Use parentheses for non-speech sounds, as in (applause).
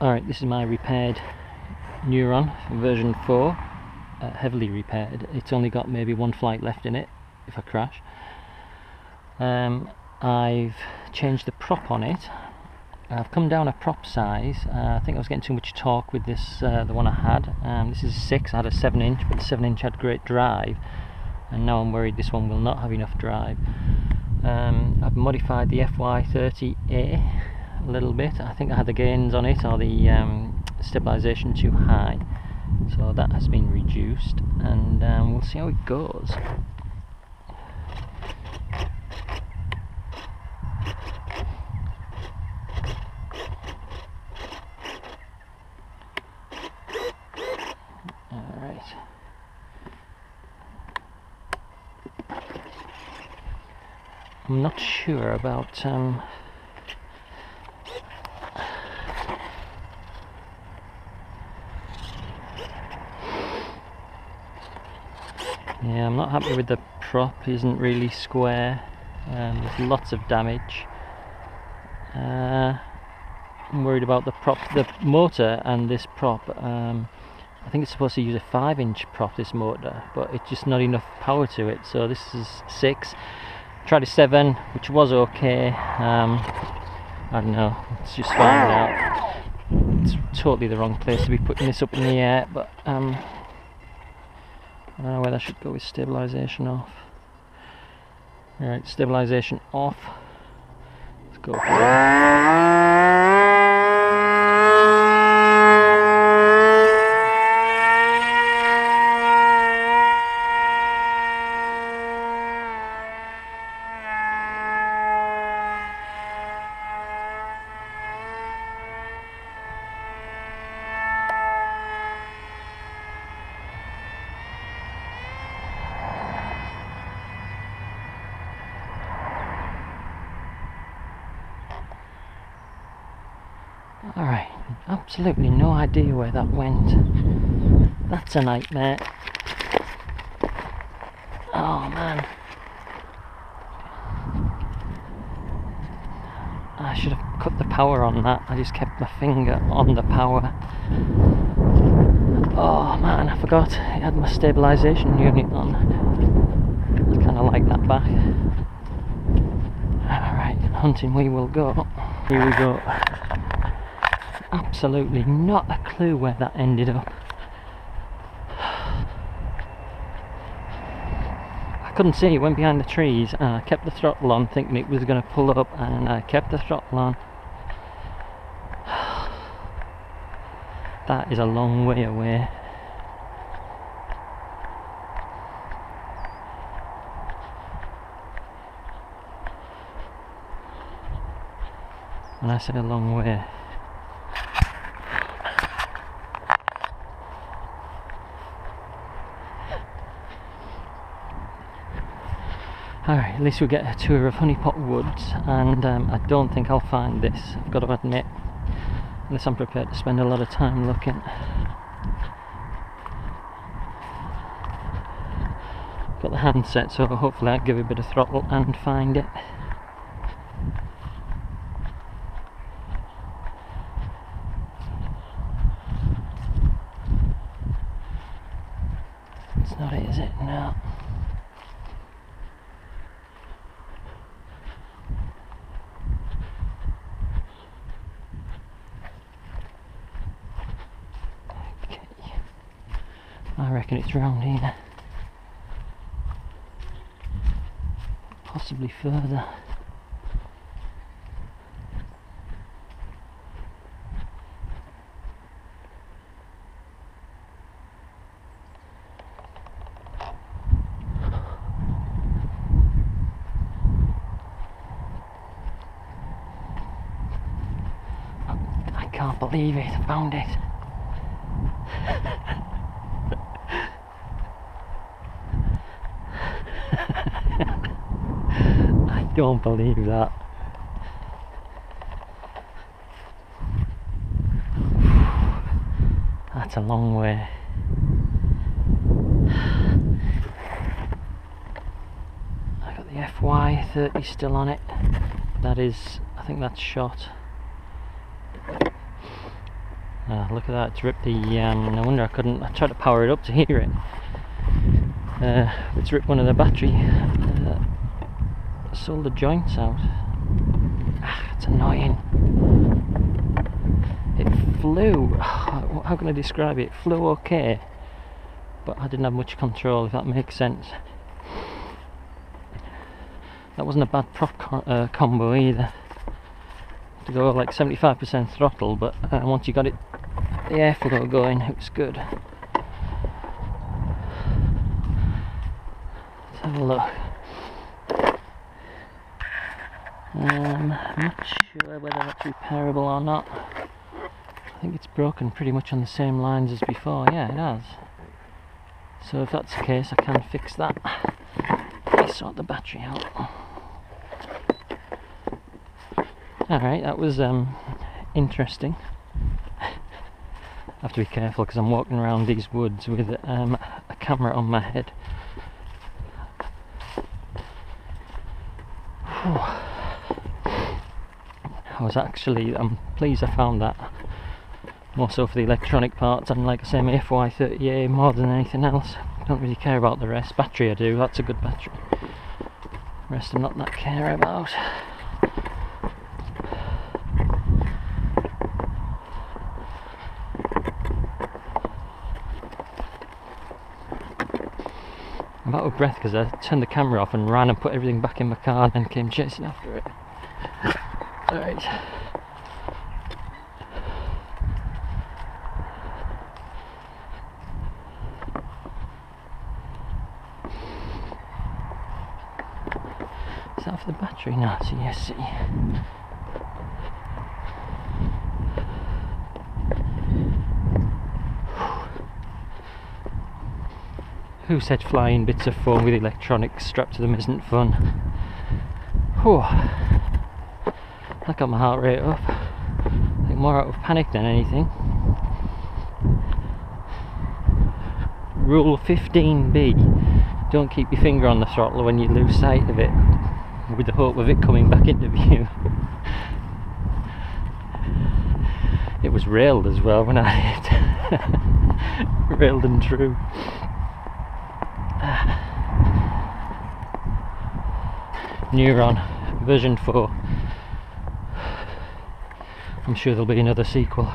Alright, this is my repaired Neuron version 4, uh, heavily repaired. It's only got maybe one flight left in it if I crash. Um, I've changed the prop on it. I've come down a prop size. Uh, I think I was getting too much torque with this, uh, the one I had. Um, this is a 6, I had a 7 inch, but the 7 inch had great drive. And now I'm worried this one will not have enough drive. Um, I've modified the FY30A a little bit. I think I had the gains on it or the um, stabilization too high. So that has been reduced and um, we'll see how it goes. I'm not sure about um, Yeah, I'm not happy with the prop, isn't really square. Um, there's lots of damage. Uh, I'm worried about the prop, the motor and this prop. Um, I think it's supposed to use a 5 inch prop, this motor, but it's just not enough power to it. So this is 6. Tried a 7, which was okay. Um, I don't know, let's just find out. It's totally the wrong place to be putting this up in the air, but um, Ah, I don't know whether I should go with stabilization off. Alright, stabilization off. Let's go Alright, absolutely no idea where that went. That's a nightmare. Oh man. I should have cut the power on that. I just kept my finger on the power. Oh man, I forgot it had my stabilization unit on. I kind of like that back. Alright, hunting we will go. Here we go absolutely not a clue where that ended up. I couldn't see, it went behind the trees and I kept the throttle on thinking it was going to pull up and I kept the throttle on. That is a long way away. And I said a long way. Alright, at least we get a tour of Honeypot Woods and um, I don't think I'll find this, I've got to admit, unless I'm prepared to spend a lot of time looking. Got the handset so hopefully I'll give it a bit of throttle and find it. It's not it, is it? No. Okay. I reckon it's round here. Possibly further. I can't believe it, I found it. (laughs) I don't believe that. That's a long way. I got the FY30 still on it. That is, I think that's shot. Ah, look at that, it's ripped the, um, no wonder I couldn't, I tried to power it up to hear it. Uh, it's ripped one of the battery uh, the joints out. Ah, it's annoying. It flew, (sighs) how can I describe it? It flew okay, but I didn't have much control, if that makes sense. That wasn't a bad prop co uh, combo either. To go like 75% throttle, but uh, once you got it, the airflow going, it was good. Let's have a look. Um, I'm not sure whether that's repairable or not. I think it's broken pretty much on the same lines as before. Yeah, it has. So if that's the case, I can fix that. I sort the battery out. Alright, that was um, interesting. I have to be careful because I'm walking around these woods with um, a camera on my head. I was actually, I'm pleased I found that. More so for the electronic parts and like I say my FY30A more than anything else. Don't really care about the rest. Battery I do, that's a good battery. Rest I'm not that care about. I'm out of breath because I turned the camera off and ran and put everything back in my car and then came chasing after it. Alright. Is that for the battery? now? So a see. Who said flying bits of foam with electronics strapped to them isn't fun? Whew. That got my heart rate up. I think more out of panic than anything. Rule 15b don't keep your finger on the throttle when you lose sight of it with the hope of it coming back into view. (laughs) it was railed as well when I hit. (laughs) railed and true. (sighs) Neuron version 4. I'm sure there'll be another sequel.